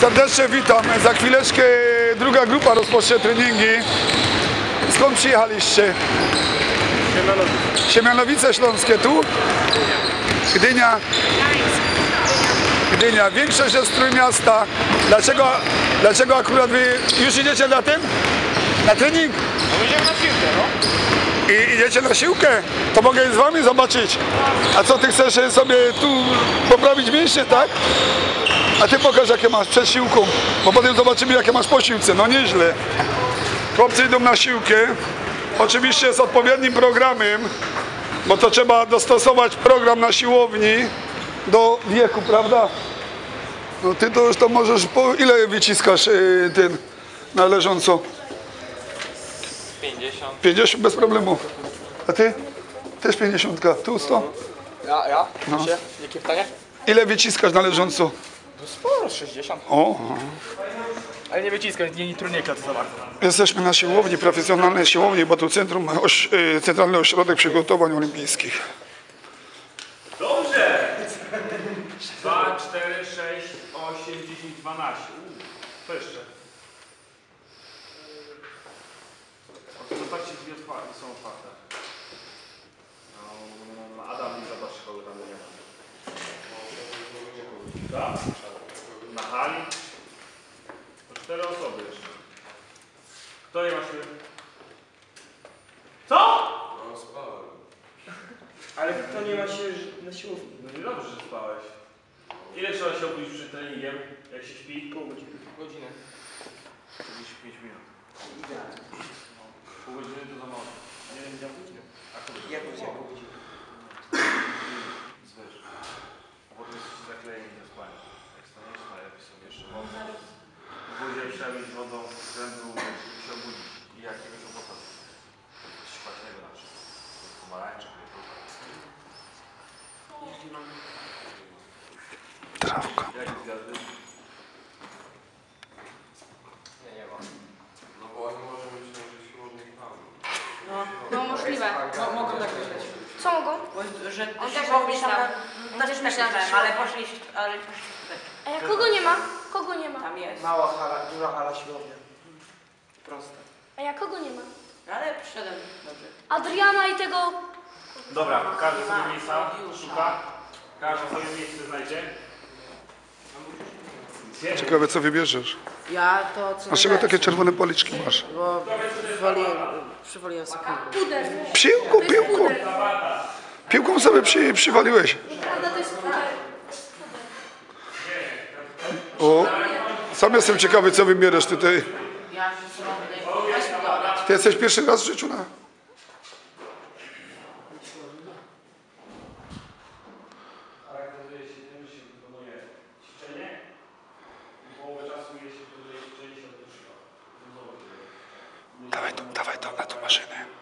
Serdecznie witam. Za chwileczkę druga grupa rozpocznie treningi. Skąd przyjechaliście? Siemianowice Śląskie tu? Gdynia. Gdynia. Większość jest Trójmiasta. Dlaczego, dlaczego akurat wy już idziecie na tym? Na trening? No będziemy na piłkę, no. I idziecie na siłkę? To mogę z wami zobaczyć. A co ty chcesz e, sobie tu poprawić mięśnie, tak? A ty pokaż jakie masz przed siłką, bo potem zobaczymy jakie masz po siłce. No nieźle. Chłopcy idą na siłkę. Oczywiście z odpowiednim programem, bo to trzeba dostosować program na siłowni do wieku, prawda? No ty to już to możesz, po ile wyciskasz yy, ten należąco? 50. 50 bez problemu. A ty? Też 50. Tu 100. Ja, ja? No. Jakie pytanie? Ile wyciskasz należąco? No sporo, 60. O, Ale nie wyciskam, nie, nie turniejka to za bardzo. jesteśmy na siłowni, profesjonalnej siłowni, bo tu centrum, oś, y, Centralny Ośrodek Przygotowań Olimpijskich. Dobrze! 2, 4, 6, 8, 10, 12. Uuu, jeszcze? Zobaczcie, drzwi otwarte, są otwarte. No, Adam nie zobacz szkoły, tam nie ma. Tak? Cztery osoby jeszcze. Kto nie ma siły? Co? Ale to nie ma się na siłowni. No nie dobrze, że spałeś. Ile trzeba się obudzić przed treningiem, jak się śpi? Pół godziny. Godzinę. 45 minut. Pół godziny to za mało. Nie wiem, jak godziny. A to Ja powiedziałem pół godziny. Zwyż. A potem jesteście zaklejeni do spania. Jak staniesz, najlepiej sobie jeszcze wodę. Buzię przemyć wodą z zębu i się obudzić. I jakiegoś owoca. Coś kwaśnego na przykład. Pomarańcza, grejpfruta. Trawka. Jakie zjazdy? Nie, nie ma. No bo oni może myślą, że siłownik tam. No możliwe. Mo- mogą tak myśleć. Co mogą? Bo, że On też myślał. tam- On Też tak myślałem, ale poszli, ale poszli. A ja kogo nie ma? Kogo nie ma? Tam jest. Mała hala, duża hala siłownia. Proste. A ja kogo nie ma? Ale przyszedłem dobrze. Adriana i tego... Dobra, każdy sobie miejsca szuka. Każdy sobie miejsce znajdzie. Ciekawe co wybierzesz. Ja to co Dlaczego takie czerwone policzki masz? Bo przywaliłem, przywaliłem sobie Puder. Piłką, piłką. Piłką sobie przy, przywaliłeś. O, sam jestem ciekawy co wybierasz tutaj. Ty jesteś pierwszy raz w życiu na... Charakteryzuje się tym, że się wykonuje ćwiczenie i połowę czasu je się wykonuje ćwiczenie się odpuszcza. Dawaj to na tą maszynę.